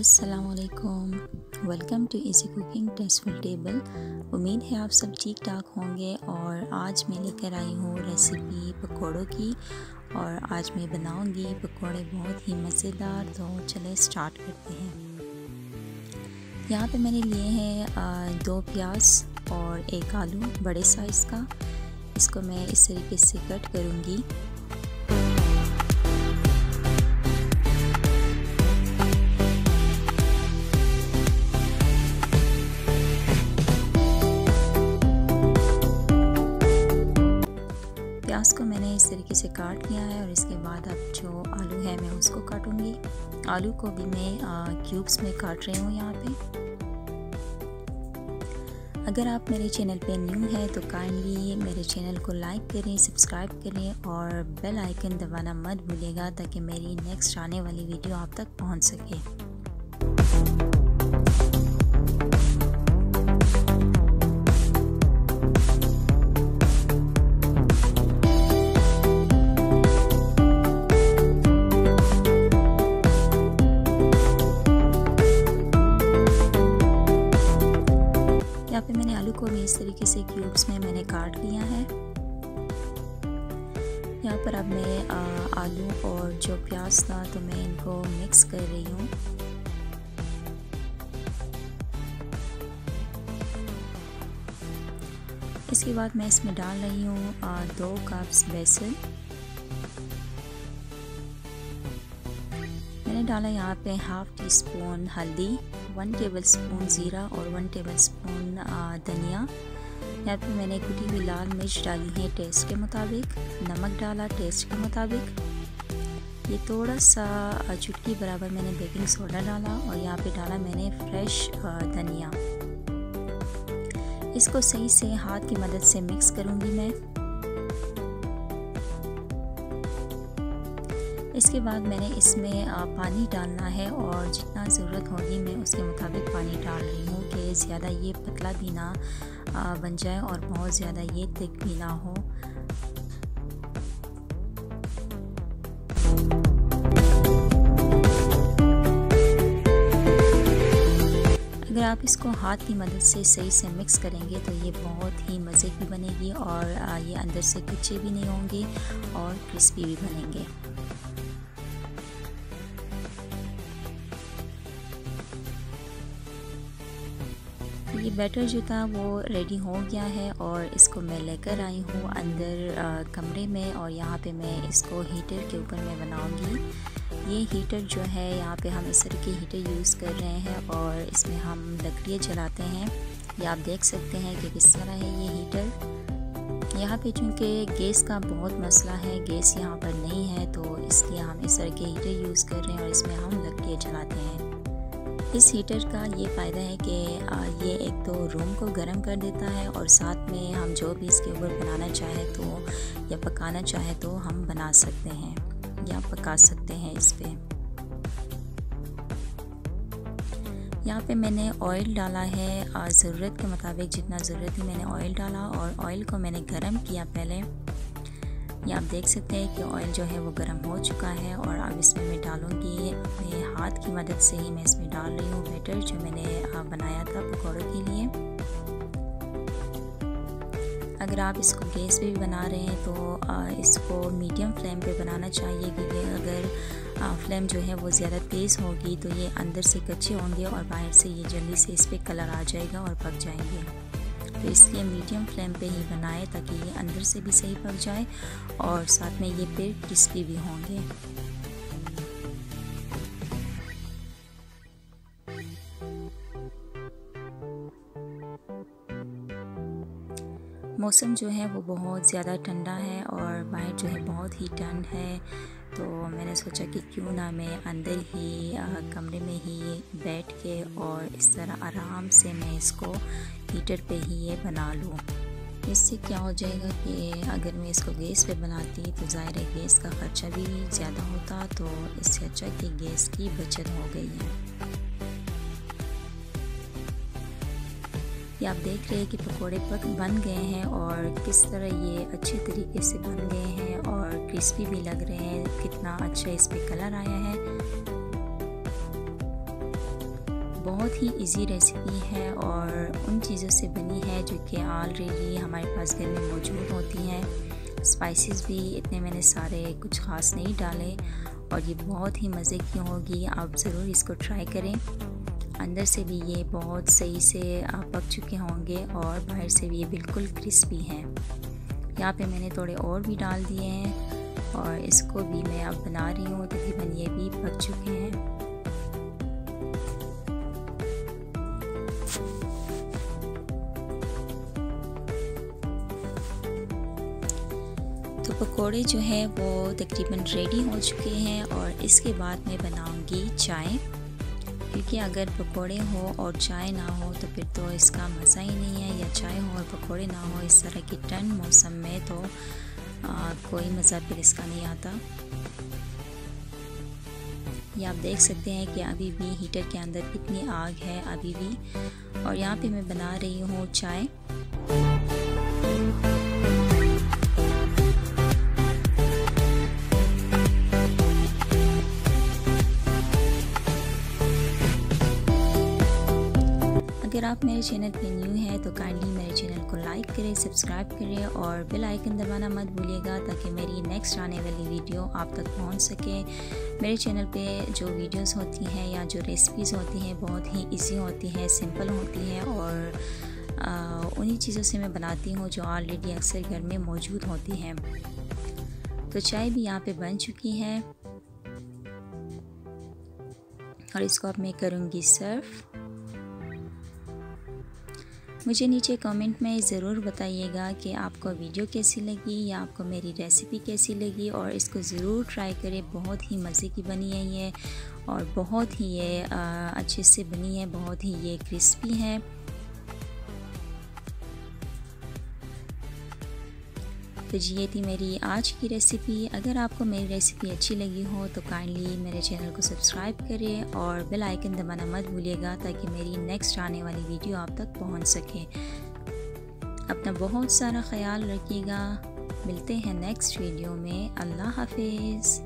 असलकुम welcome to easy cooking tasteful table उम्मीद है आप सब ठीक ठाक होंगे और आज मैं लेकर आई हूँ रेसिपी पकौड़ों की और आज मैं बनाऊँगी पकौड़े बहुत ही मज़ेदार। तो चले स्टार्ट करते हैं। यहाँ पे मैंने लिए हैं दो प्याज और एक आलू बड़े साइज़ का। इसको मैं इस तरीके से कट करूँगी। है मैं उसको काटूँगी। आलू को भी मैं क्यूब्स में काट रही हूँ यहाँ पे। अगर आप मेरे चैनल पे न्यू हैं तो काइंडली मेरे चैनल को लाइक करें सब्सक्राइब करें और बेल आइकन दबाना मत भूलिएगा ताकि मेरी नेक्स्ट आने वाली वीडियो आप तक पहुँच सके। तरीके से क्यूब्स में मैंने काट लिया है। यहाँ पर अब मैं आलू और जो प्याज था तो मैं इनको मिक्स कर रही हूँ। इसके बाद मैं इसमें डाल रही हूँ दो कप्स बेसन। मैंने डाला यहाँ पे हाफ़ टी स्पून हल्दी। वन टेबल स्पून ज़ीरा और वन टेबल स्पून धनिया। यहाँ पे मैंने कुटी हुई लाल मिर्च डाली है टेस्ट के मुताबिक, नमक डाला टेस्ट के मुताबिक। ये थोड़ा सा चुटकी बराबर मैंने बेकिंग सोडा डाला और यहाँ पे डाला मैंने फ्रेश धनिया। इसको सही से हाथ की मदद से मिक्स करूँगी मैं। इसके बाद मैंने इसमें पानी डालना है और जितना ज़रूरत होगी मैं उसके मुताबिक पानी डाल रही हूँ कि ज़्यादा ये पतला भी ना बन जाए और बहुत ज़्यादा ये थिक भी ना हो। अगर आप इसको हाथ की मदद से सही से मिक्स करेंगे तो ये बहुत ही मज़े की बनेगी और ये अंदर से कच्चे भी नहीं होंगे और क्रिस्पी भी बनेंगे। ये बैटर जो था वो रेडी हो गया है और इसको मैं लेकर आई हूँ अंदर आ, कमरे में और यहाँ पे मैं इसको हीटर के ऊपर मैं बनाऊँगी। ये हीटर जो है यहाँ पे हम इस तरह के हीटर यूज़ कर रहे हैं और इसमें हम लकड़ियाँ जलाते हैं। ये आप देख सकते हैं कि किस तरह है ये हीटर। यहाँ पे चूँकि गैस का बहुत मसला है गैस यहाँ पर नहीं है तो इसलिए हम इस तरह के हीटर यूज़ कर रहे हैं और इसमें हम लकड़ियाँ जलाते हैं। इस हीटर का ये फ़ायदा है कि ये एक तो रूम को गर्म कर देता है और साथ में हम जो भी इसके ऊपर बनाना चाहे तो या पकाना चाहे तो हम बना सकते हैं, या पका सकते हैं इस पर यहाँ पे मैंने ऑयल डाला है ज़रूरत के मुताबिक जितना ज़रूरत थी मैंने ऑयल डाला और ऑयल को मैंने गर्म किया पहले। ये आप देख सकते हैं कि ऑयल जो है वो गर्म हो चुका है और अब इसमें मैं डालूँगी अपने हाथ की मदद से ही मैं इसमें डाल रही हूँ बैटर जो मैंने बनाया था पकौड़ों के लिए। अगर आप इसको गैस पे भी बना रहे हैं तो इसको मीडियम फ्लेम पे बनाना चाहिए क्योंकि अगर फ्लेम जो है वो ज़्यादा तेज़ होगी तो ये अंदर से कच्चे होंगे और बाहर से ये जल्दी से इस पर कलर आ जाएगा और पक जाएँगे। तो इसलिए मीडियम फ्लेम पे ही बनाए ताकि ये अंदर से भी सही पक जाए और साथ में ये पेड़ क्रिस्पी भी होंगे। मौसम जो है वो बहुत ज़्यादा ठंडा है और बाहर जो है बहुत ही ठंड है तो मैंने सोचा कि क्यों ना मैं अंदर ही कमरे में ही बैठ के और इस तरह आराम से मैं इसको हीटर पे ही ये बना लूँ। इससे क्या हो जाएगा कि अगर मैं इसको गैस पे बनाती तो ज़ाहिर है गैस का ख़र्चा भी ज़्यादा होता तो इससे अच्छा कि गैस की बचत हो गई है। ये आप देख रहे हैं कि पकोड़े पक बन गए हैं और किस तरह ये अच्छे तरीके से बन गए हैं और क्रिस्पी भी लग रहे हैं, कितना अच्छा इस पर कलर आया है। बहुत ही इजी रेसिपी है और उन चीज़ों से बनी है जो कि ऑलरेडी हमारे पास घर में मौजूद होती हैं। स्पाइसेस भी इतने मैंने सारे कुछ ख़ास नहीं डाले और ये बहुत ही मज़े की होगी। आप ज़रूर इसको ट्राई करें। अंदर से भी ये बहुत सही से पक चुके होंगे और बाहर से भी ये बिल्कुल क्रिस्पी हैं। यहाँ पे मैंने थोड़े और भी डाल दिए हैं और इसको भी मैं अब बना रही हूँ। तकरीबन ये भी पक चुके हैं। पकोड़े जो है वो तकरीबन रेडी हो चुके हैं और इसके बाद मैं बनाऊँगी चाय। क्योंकि अगर पकोड़े हो और चाय ना हो तो फिर तो इसका मज़ा ही नहीं है या चाय हो और पकोड़े ना हो इस तरह की ठंड मौसम में तो आ, कोई मज़ा फिर इसका नहीं आता। ये आप देख सकते हैं कि अभी भी हीटर के अंदर कितनी आग है अभी भी। और यहाँ पे मैं बना रही हूँ चाय। आप मेरे चैनल पे न्यू हैं तो काइंडली मेरे चैनल को लाइक करें सब्सक्राइब करें और बेल आइकन दबाना मत भूलिएगा ताकि मेरी नेक्स्ट आने वाली वीडियो आप तक पहुँच सके। मेरे चैनल पे जो वीडियोस होती हैं या जो रेसिपीज़ होती हैं, बहुत ही इजी होती हैं सिंपल होती हैं और उन्हीं चीज़ों से मैं बनाती हूँ जो ऑलरेडी अक्सर घर में मौजूद होती हैं। तो चाय भी यहाँ पे बन चुकी है और इसको अब मैं करूँगी सर्व मुझे नीचे कमेंट में ज़रूर बताइएगा कि आपको वीडियो कैसी लगी या आपको मेरी रेसिपी कैसी लगी और इसको ज़रूर ट्राई करें। बहुत ही मज़े की बनी है ये और बहुत ही ये अच्छे से बनी है, बहुत ही ये क्रिस्पी है। तो जी, ये थी मेरी आज की रेसिपी अगर आपको मेरी रेसिपी अच्छी लगी हो तो काइंडली मेरे चैनल को सब्सक्राइब करें और बेल आइकन दबाना मत भूलिएगा ताकि मेरी नेक्स्ट आने वाली वीडियो आप तक पहुँच सके। अपना बहुत सारा ख्याल रखिएगा। मिलते हैं नेक्स्ट वीडियो में। अल्लाह हाफिज़।